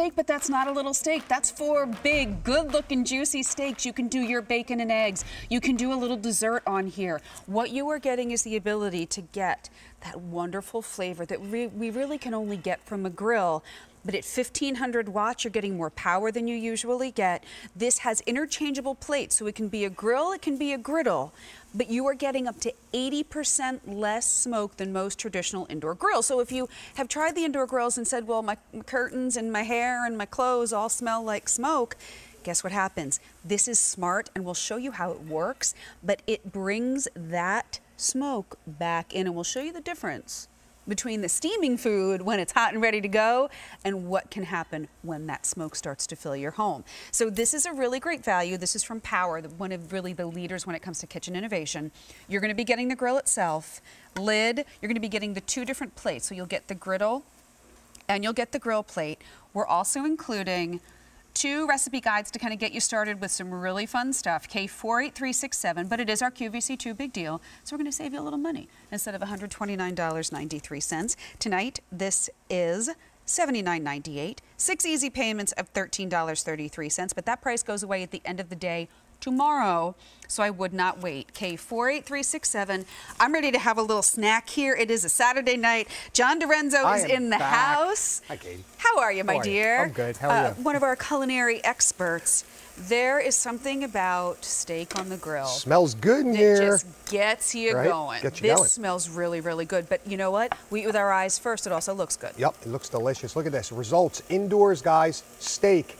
steak, but that's not a little steak. That's four big, good looking, juicy steaks. You can do your bacon and eggs. You can do a little dessert on here. What you are getting is the ability to get that wonderful flavor that we, we really can only get from a grill. But at 1500 watts, you're getting more power than you usually get. This has interchangeable plates, so it can be a grill, it can be a griddle, but you are getting up to 80% less smoke than most traditional indoor grills. So if you have tried the indoor grills and said, well, my curtains and my hair and my clothes all smell like smoke, guess what happens? This is smart and we'll show you how it works, but it brings that smoke back in and we'll show you the difference between the steaming food when it's hot and ready to go and what can happen when that smoke starts to fill your home. So this is a really great value. This is from Power, one of really the leaders when it comes to kitchen innovation. You're going to be getting the grill itself, lid, you're going to be getting the two different plates. So you'll get the griddle and you'll get the grill plate. We're also including two recipe guides to kind of get you started with some really fun stuff. K48367, but it is our QVC2 big deal, so we're going to save you a little money. Instead of $129.93 tonight, this is $79.98. Six easy payments of $13.33, but that price goes away at the end of the day tomorrow, so I would not wait. K48367. I'm ready to have a little snack here. It is a Saturday night. John Dorenzo is in the back. house. Hi, Katie. How are you, my are you? dear? I'm good. How are uh, you? One of our culinary experts. There is something about steak on the grill. Smells good in here. just gets you Right? going. Gets you this going. smells really, really good. But you know what? We eat with our eyes first. It also looks good. Yep, it looks delicious. Look at this. Results indoors, guys. Steak,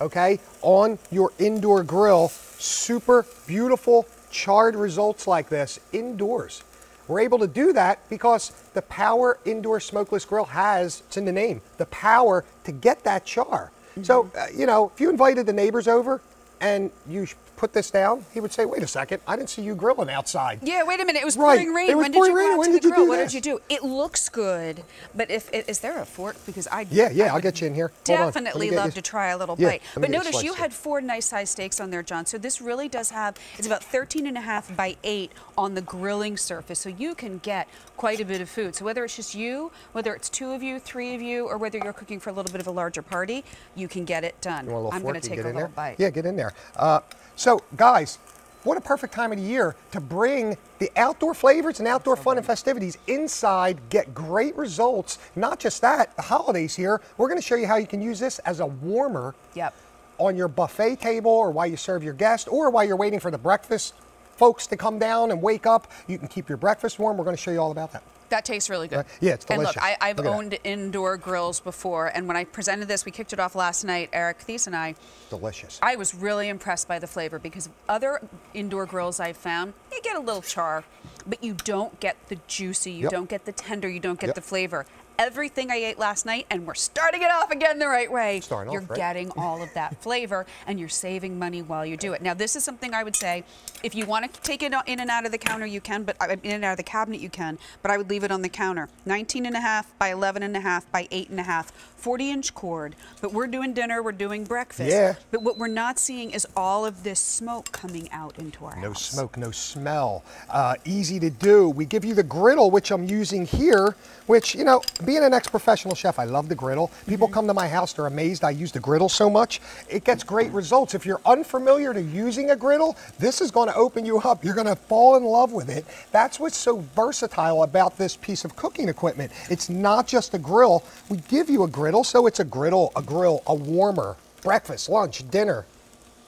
okay, on your indoor grill. Super beautiful charred results like this indoors. We're able to do that because the Power Indoor Smokeless Grill has, it's in the name, the power to get that char. So, Mm-hmm. uh, you know, if you invited the neighbors over and you put this down, he would say, wait a second, I didn't see you grilling outside. Yeah, wait a minute. It was Right. pouring rain. It was when did you rain. When to did the you grill? do what did you do? It looks good, but if is there a fork? Because I Yeah, yeah, I I'll get you in here. Hold on. Let me Definitely love you- to try a little Yeah, bite. But get you notice you had four nice sized steaks on there, John. So this really does have it's about 13 and a half by 8 on the grilling surface. So you can get quite a bit of food. So whether it's just you, whether it's two of you, three of you, or whether you're cooking for a little bit of a larger party, you can get it done. You want a little I'm going to take a little bite. Yeah, get in there. Uh, so, guys, what a perfect time of the year to bring the outdoor flavors and outdoor fun and festivities inside, get great results. Not just that, the holidays here, we're going to show you how you can use this as a warmer Yep. on your buffet table or while you serve your guests or while you're waiting for the breakfast folks to come down and wake up. You can keep your breakfast warm. We're going to show you all about that. That tastes really good. Right. Yeah, it's delicious. And look, I, I've Look at that. owned indoor grills before, and when I presented this, we kicked it off last night. Eric Theiss and I, Delicious. I was really impressed by the flavor because other indoor grills I've found, you get a little char, but you don't get the juicy, you Yep. don't get the tender, you don't get Yep. the flavor. Everything I ate last night, and we're starting it off again the right way. Starting off you're right. getting all of that flavor, and you're saving money while you do it. Now, this is something I would say, if you want to take it in and out of the counter, you can, but uh, in and out of the cabinet, you can. But I would leave it on the counter. 19 and a half by 11 and a half by 8 and a half, 40 inch cord. But we're doing dinner, we're doing breakfast. Yeah. But what we're not seeing is all of this smoke coming out into our No house. smoke, no smell. Uh, easy to do. We give you the griddle, which I'm using here, which, you know, being an ex professional chef, I love the griddle. People come to my house, they're amazed I use the griddle so much. It gets great results. If you're unfamiliar to using a griddle, this is going to open you up. You're going to fall in love with it. That's what's so versatile about this piece of cooking equipment. It's not just a grill. We give you a griddle, so it's a griddle, a grill, a warmer, breakfast, lunch, dinner.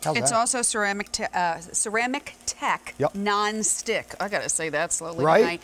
How's It's that? also ceramic, te- uh, ceramic tech, Yep. non-stick. I gotta say that slowly. Right? tonight.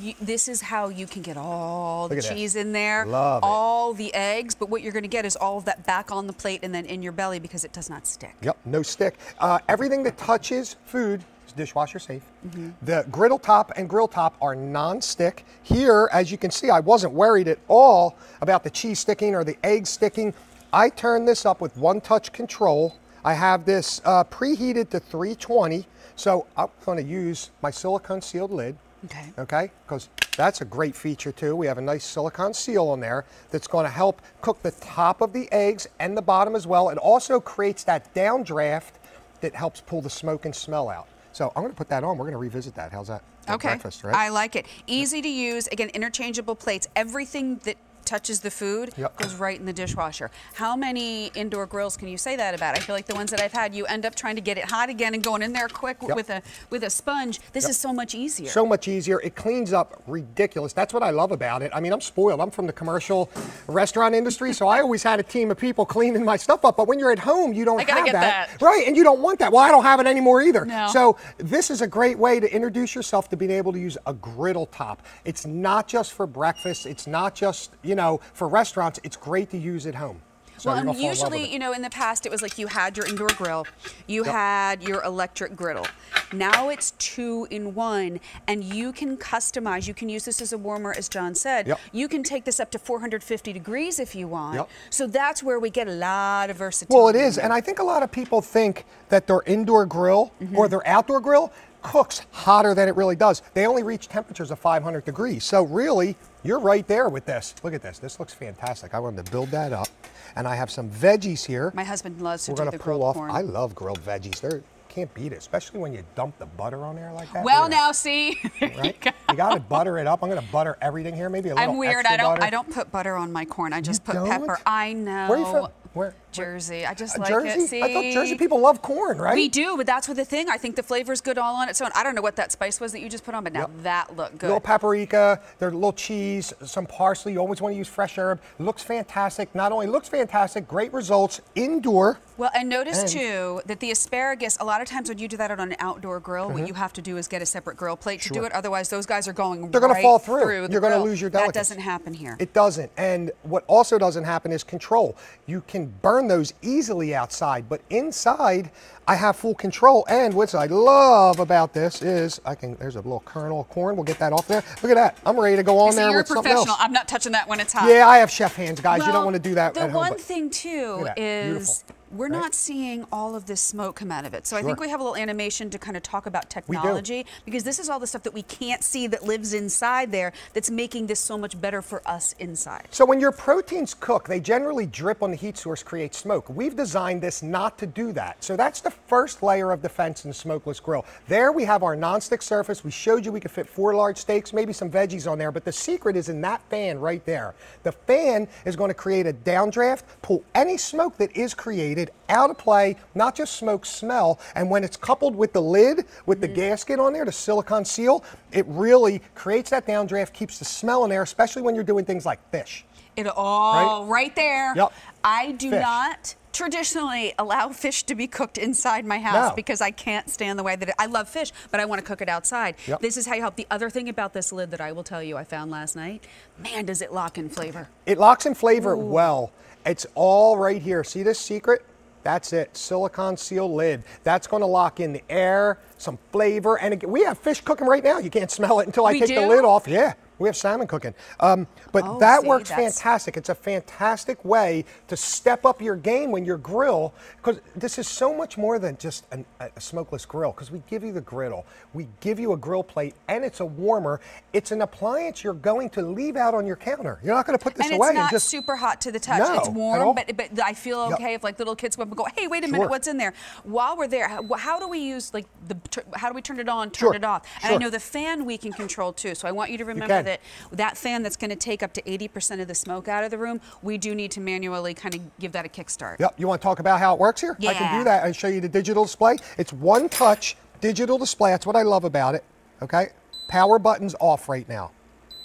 You, this is how you can get all the Look this. cheese in there, Love it. all the eggs, but what you're going to get is all of that back on the plate and then in your belly because it does not stick. Yep, no stick. Uh, everything that touches food is dishwasher safe. Mm-hmm. The griddle top and grill top are non-stick. Here, as you can see, I wasn't worried at all about the cheese sticking or the egg sticking. I turned this up with one-touch control. I have this uh, preheated to 320, so I'm going to use my silicone sealed lid. Okay. Okay, because that's a great feature too. We have a nice silicone seal on there that's going to help cook the top of the eggs and the bottom as well. It also creates that downdraft that helps pull the smoke and smell out. So I'm going to put that on. We're going to revisit that. How's that? Okay. Breakfast, right? I like it. Easy to use. Again, interchangeable plates. Everything that touches the food Yep. goes right in the dishwasher. How many indoor grills can you say that about? I feel like the ones that I've had, you end up trying to get it hot again and going in there quick Yep. with a with a sponge. This Yep. is so much easier. So much easier. It cleans up ridiculous. That's what I love about it. I mean, I'm spoiled. I'm from the commercial restaurant industry, so I always had a team of people cleaning my stuff up. But when you're at home, you don't I have get that. that. Right, and you don't want that. Well, I don't have it anymore either. No. So this is a great way to introduce yourself to being able to use a griddle top. It's not just for breakfast. It's not just, you know, for restaurants. It's great to use at home. So well, and gonna fall in love with usually, you know, in the past, it was like you had your indoor grill, you Yep. had your electric griddle. Now it's two in one, and you can customize. You can use this as a warmer, as John said. Yep. You can take this up to 450 degrees if you want. Yep. So that's where we get a lot of versatility. Well, it is, and I think a lot of people think that their indoor grill Mm-hmm. or their outdoor grill cooks hotter than it really does. They only reach temperatures of 500 degrees. So really, you're right there with this. Look at this. This looks fantastic. I wanted to build that up, and I have some veggies here. My husband loves to We're do gonna the pull grilled off. corn. I love grilled veggies. They can't beat it, especially when you dump the butter on there like that. well, Look at now see, that, right? you got to butter it up. I'm going to butter everything here. Maybe a little I'm weird. extra I don't. butter. I don't put butter on my corn. I just put don't? pepper. I know. Where are you from? Where? Jersey. I just Uh, like Jersey? it. See, I thought Jersey people love corn, right? We do, but that's what the thing. I think the flavor's good all on its own. I don't know what that spice was that you just put on, but now Yep. that looked good. little paprika, there's a little cheese, some parsley. You always want to use fresh herb. Looks fantastic. Not only looks fantastic, great results indoor. Well, and notice And- too that the asparagus, a lot of times when you do that on an outdoor grill, what you have to do is get a separate grill plate to do Mm-hmm. It. Otherwise, those guys are going They're gonna fall through. the You're gonna lose your That doesn't happen here. It doesn't. And what also doesn't happen is control. You can burn those easily outside, but inside, I have full control. And what I love about this is I can, there's a little kernel of corn. We'll get that off there. Look at that. I'm ready to go on See, there you're with something else. professional. I'm not touching that when it's hot. Yeah, I have chef hands, guys. you don't want to do that The home. one thing too Look at that. is we're Right? not seeing all of this smoke come out of it. So I think we have a little animation to kind of talk about technology because this is all the stuff that we can't see that lives inside there that's making this so much better for us inside. So when your proteins cook, they generally drip on the heat source, create smoke. We've designed this not to do that. So that's the first layer of defense in the smokeless grill. There we have our nonstick surface. We showed you we could fit four large steaks, maybe some veggies on there, but the secret is in that fan right there. The fan is going to create a downdraft, pull any smoke that is created out of play, not just smoke, smell. And when it's coupled with the lid, with the mm-hmm. gasket on there, the silicone seal, it really creates that downdraft, keeps the smell in there, especially when you're doing things like fish. It all Right? right, there. Yep. I do Fish. not traditionally allow fish to be cooked inside my house No. because I can't stand the way that it, I love fish, but I want to cook it outside. Yep. This is how you help. The other thing about this lid that I will tell you I found last night, man, does it lock in flavor. It locks in flavor well. It's all right here. See this secret? That's it. Silicon seal lid. That's going to lock in the air, some flavor, and we have fish cooking right now. You can't smell it until I We take the lid off. Yeah. We have salmon cooking. Um, but Oh, that see, works that's- fantastic. It's a fantastic way to step up your game when you grill because this is so much more than just an, a smokeless grill because we give you the griddle, we give you a grill plate, and it's a warmer. It's an appliance you're going to leave out on your counter. You're not going to put this and away it's not and just super hot to the touch. No, it's at warm, but, but I feel Yep. okay if like little kids come up and go, "Hey, wait a Sure. minute, what's in there?" While we're there, how, how do we use like the how do we turn it on, turn Sure, it off? And I sure. know the fan we can control too. So I want you to remember can. That that fan that's going to take up to 80% of the smoke out of the room, we do need to manually kind of give that a kickstart. Yep. You want to talk about how it works here? Yeah. I can do that and show you the digital display. It's one touch digital display. That's what I love about it. Okay. Power button's off right now.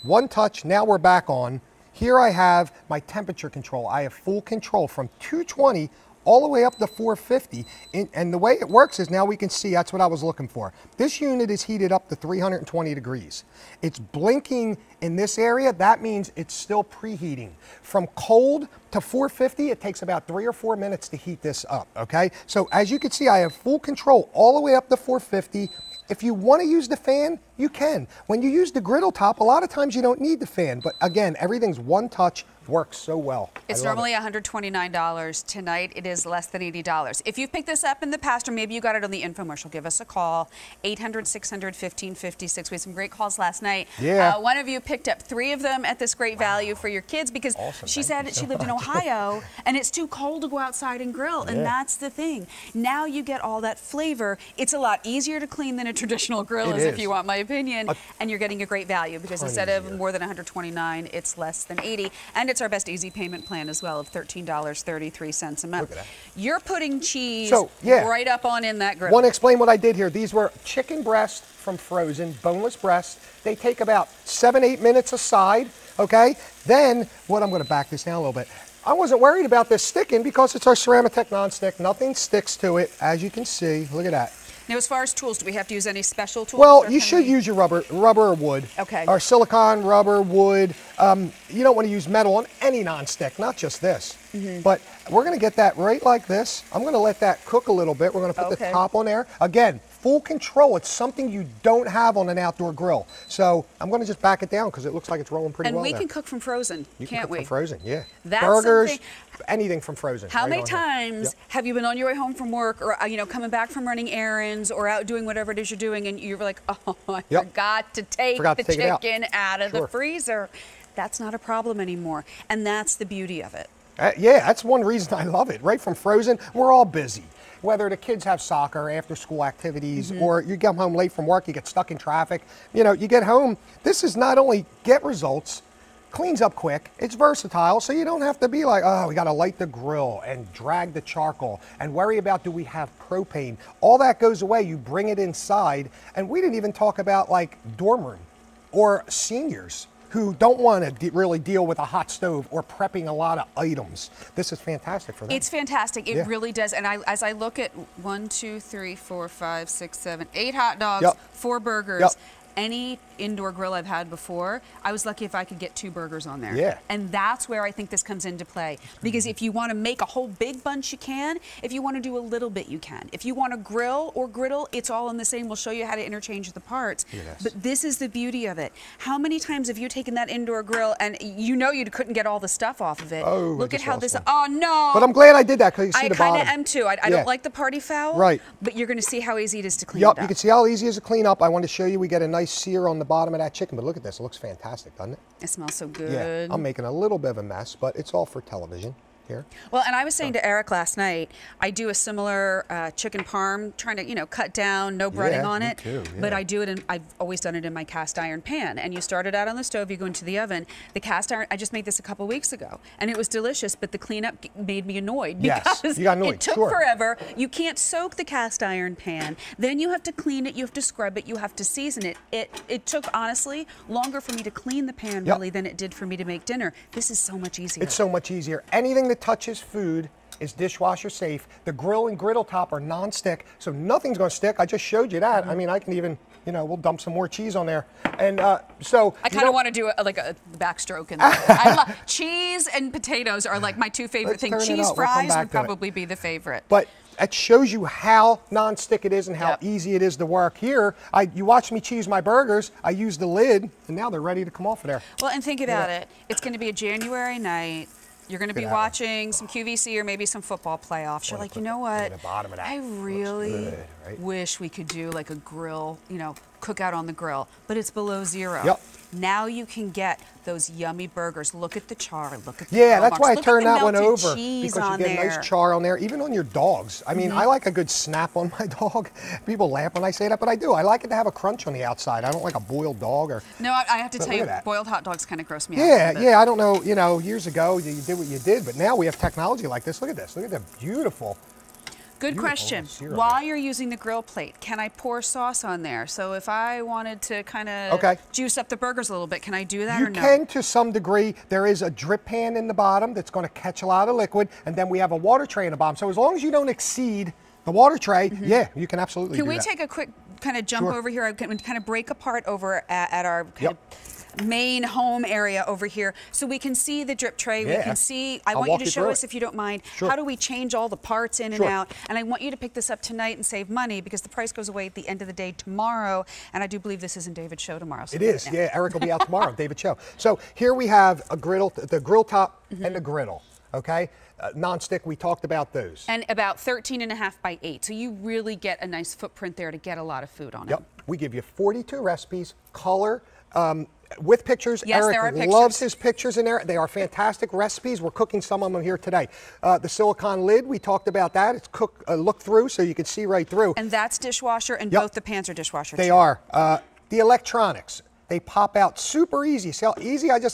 One touch. Now we're back on. Here I have my temperature control. I have full control from 220 all the way up to 450. In- and the way it works is now we can see that's what I was looking for. This unit is heated up to 320 degrees. It's blinking in this area. That means it's still preheating. From cold to 450, it takes about three or four minutes to heat this up. Okay. So as you can see, I have full control all the way up to 450. If you want to use the fan, you can. When you use the griddle top, a lot of times you don't need the fan. But again, everything's one touch, works so well. It's normally it. $129. Tonight it is less than $80. If you've picked this up in the past, or maybe you got it on the infomercial, give us a call. 800 600 1556. We had some great calls last night. Yeah. Uh, one of you picked up three of them at this great value for your kids because Awesome. she Thank said you she so lived in. Ohio and it's too cold to go outside and grill. And that's the thing. Now you get all that flavor. It's a lot easier to clean than a traditional grill It is, if you want my opinion, and you're getting a great value because ton instead of more than 129, it's less than 80, and it's our best easy payment plan as well of $13.33 a month. Look at that. You're putting cheese So, yeah. right up on in that grill. Want to explain what I did here? These were chicken breast from frozen, boneless breast. They take about seven, eight minutes aside, okay? Then, what I'm going to back this down a little bit. I wasn't worried about this sticking because it's our Ceramotech non-stick. Nothing sticks to it, as you can see. Look at that. Now, as far as tools, do we have to use any special tools? Well, you should we- use your rubber, rubber or wood. Okay. Or silicone, rubber, wood. Um, you don't want to use metal on any non-stick, not just this. Mm-hmm. But we're going to get that right like this. I'm going to let that cook a little bit. We're going to put the top on there. Again, full control. It's something you don't have on an outdoor grill. So I'm going to just back it down because it looks like it's rolling pretty And well And we there. can cook from frozen, you can can't cook we? from frozen, yeah. That's Burgers, something- anything from frozen. How right many times Yep. have you been on your way home from work or uh, you know coming back from running errands or out doing whatever it is you're doing and you're like, "Oh, I Yep. forgot to take Forgot the to take it out." chicken out. of the freezer." That's not a problem anymore. And that's the beauty of it. Uh, yeah, that's one reason I love it. Right from Frozen, we're all busy. Whether the kids have soccer, after school activities, Mm-hmm. or you come home late from work, you get stuck in traffic. You know, you get home. This is not only get results, cleans up quick, it's versatile, so you don't have to be like, oh, we got to light the grill and drag the charcoal and worry about do we have propane. All that goes away. You bring it inside, and we didn't even talk about like dorm room or seniors who don't want to de- really deal with a hot stove or prepping a lot of items. This is fantastic for them. It's fantastic. It Yeah. really does. And I, as I look at one, two, three, four, five, six, seven, eight hot dogs, Yep. four burgers. Yep. Any indoor grill I've had before, I was lucky if I could get two burgers on there. Yeah. And that's where I think this comes into play. Because if you want to make a whole big bunch, you can. If you want to do a little bit, you can. If you want to grill or griddle, it's all in the same. We'll show you how to interchange the parts. Yes. But this is the beauty of it. How many times have you taken that indoor grill and you know you couldn't get all the stuff off of it? Oh, I Look at how this. one. Oh no! but I'm glad I did that because you see I the kind bottom. of am too. I, I Yeah. don't like the party foul. Right. But you're going to see how easy it is to clean it up. you can see how easy it is to clean up. I want to show you we get a nice sear on the bottom of that chicken, but look at this. It looks fantastic, doesn't it? It smells so good. Yeah. I'm making a little bit of a mess, but it's all for television here. Well, and I was saying to Eric last night, I do a similar uh, chicken parm, trying to you know cut down, no breading Yeah, on it. too, But. I do it, in I've always done it in my cast iron pan. And you start it out on the stove, you go into the oven. The cast iron, I just made this a couple weeks ago, and it was delicious. But the cleanup made me annoyed Yes, because you got annoyed, it took sure. forever. You can't soak the cast iron pan. Then you have to clean it. You have to scrub it. You have to season it. It it took honestly longer for me to clean the pan Yep. really than it did for me to make dinner. This is so much easier. It's so much easier. Anything that touches food is dishwasher safe. The grill and griddle top are non-stick, so nothing's going to stick. I just showed you that. I mean, I can even, you know, we'll dump some more cheese on there. And uh, so I kind of want to do a, like a backstroke in there. Cheese and potatoes are like my two favorite Let's things. Cheese up. We'll fries would to it. probably be the favorite. But it shows you how non-stick it is and how Yep. easy it is to work. Here, I you watch me cheese my burgers. I use the lid, and now they're ready to come off of there. Well, and think about it. It's going to be a January night. You're going to be 'em. watching some QVC or maybe some football playoffs. You're like, you know what? the bottom of that. I really good, right? wish we could do like a grill, you know, cook out on the grill, but it's below zero. Yep. Now you can get those yummy burgers. Look at the char. Look at the Yeah, that's marks. why I Look turned that one over because you get there. Mm-hmm. nice char on there, even on your dogs. I mean, I like a good snap on my dog. People laugh when I say that, but I do. I like it to have a crunch on the outside. I don't like a boiled dog or. No, I, I have to tell you, that. boiled hot dogs kind of gross me out. Yeah, yeah. I don't know. You know, years ago you did what you did, but now we have technology like this. Look at this. Look at the beautiful. Good question. While you're using the grill plate, can I pour sauce on there? So if I wanted to kind of Okay. juice up the burgers a little bit, can I do that You or no? can to some degree. There is a drip pan in the bottom that's going to catch a lot of liquid, and then we have a water tray in the bottom. So as long as you don't exceed the water tray, yeah, you can absolutely Mm-hmm. Can do we that. take a quick kind of jump Sure. over here? I can kind of break apart over at, at our kind Yep. of main home area over here so we can see the drip tray. We can see, I I'll want you to show us, it. if you don't mind, Sure. how do we change all the parts in and out? And I want you to pick this up tonight and save money because the price goes away at the end of the day tomorrow. And I do believe this is in David's show tomorrow. so It is, yeah. Eric will be out tomorrow, David Show. So here we have a griddle, the grill top and the griddle, okay? Uh, non-stick, we talked about those. And about 13 and a half by 8. So you really get a nice footprint there to get a lot of food on Yep. it. Yep. We give you 42 recipes, color, um, with pictures. Yes, Eric there are loves pictures. his pictures in there. They are fantastic recipes. We're cooking some of them here today. Uh, the silicone lid, we talked about that. It's cook, uh, look through so you can see right through. And that's dishwasher, and Yep. both the pans are dishwasher. They too. are. Uh, The electronics, they pop out super easy. How easy I just